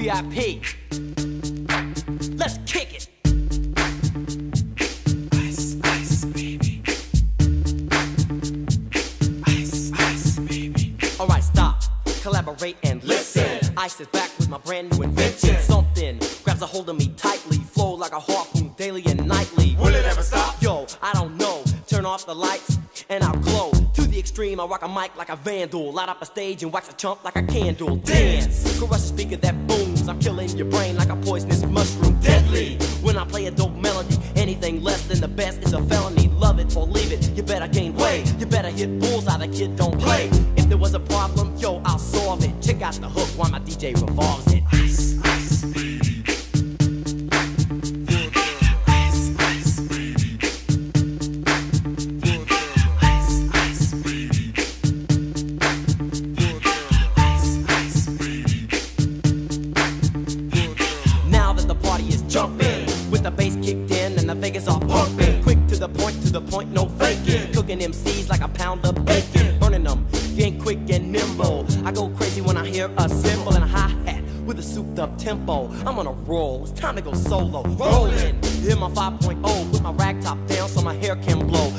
VIP. Let's kick it. Ice, ice, baby. Ice, ice, baby. Alright, stop, collaborate and listen. Ice is back with my brand new invention. Something grabs a hold of me tightly, flow like a harpoon daily and nightly. Will it ever stop? Yo, I don't know. Turn off the lights and I'll glow. To the extreme, I rock a mic like a vandal. Light up a stage and wax a chump like a candle. Dance, crush a speaker that I'm killing your brain like a poisonous mushroom. Deadly. When I play a dope melody, anything less than the best is a felony. Love it or leave it. You better gain weight. You better hit bullseye. The kid don't play. If there was a problem, yo, I'll solve it. Check out the hook while my DJ revolves the bass kicked in and the Vegas are pumping. Quick to the point, to the point, no faking. Cooking MCs like a pound of bacon. Burning them, ain't quick and nimble. I go crazy when I hear a cymbal and a hi hat with a souped up tempo. I'm on a roll, it's time to go solo. Rolling, hit my 5.0, put my rag top down so my hair can blow.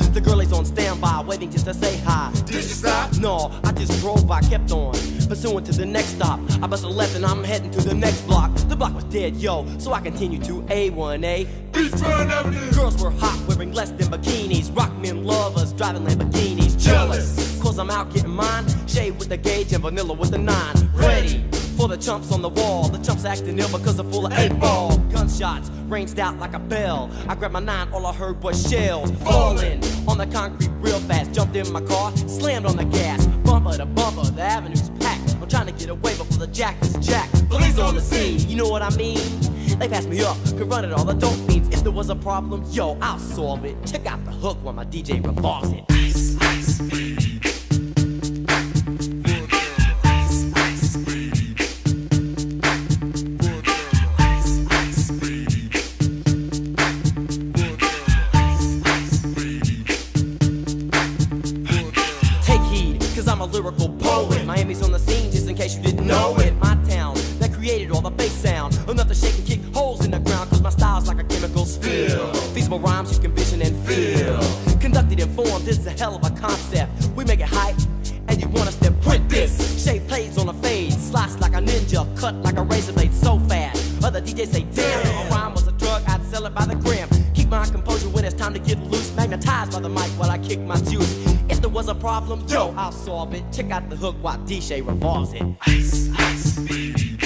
Just to say hi. Did you stop? No, I just drove by, kept on. Pursuing to the next stop. I bust a left and I'm heading to the next block. The block was dead, yo, so I continued to A1A. Beachfront Avenue. Girls were hot, wearing less than bikinis. Rock men lovers, driving Lamborghinis. Jealous, cause I'm out getting mine. Shade with the gauge and vanilla with the nine. Ready for the chumps on the wall. The chumps acting ill because they're full of eight ball. Gunshots ranged out like a bell. I grabbed my nine, all I heard was shells falling on the concrete real fast. Jumped in my car, slammed on the gas. Bumper to bumper, the avenue's packed. I'm trying to get away before the jack is jacked. Police on the scene, you know what I mean? They passed me up, could run it all the dope fiends. If there was a problem, yo, I'll solve it. Check out the hook while my DJ revolves it. Ice. Ice, know it. My town that created all the bass sound. Enough to shake and kick holes in the ground, cause my style's like a chemical spill. Feasible rhymes you can vision and feel. Conducted in form, this is a hell of a concept. We make it hype, and you want us to print this. Shape plays on a fade, slice like a ninja, cut like a razor blade so fast. Other DJs say, damn, a rhyme was a drug, I'd sell it by the gram. Keep my composure when it's time to get loose. Magnetized by the mic while I kick my juice. There was a problem, yo, I'll solve it. Check out the hook while DJ revolves it. Ice, ice, baby.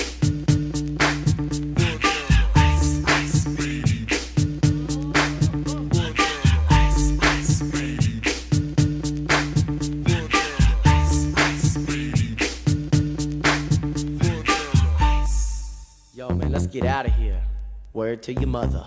Yo, man, let's get out of here. Word to your mother.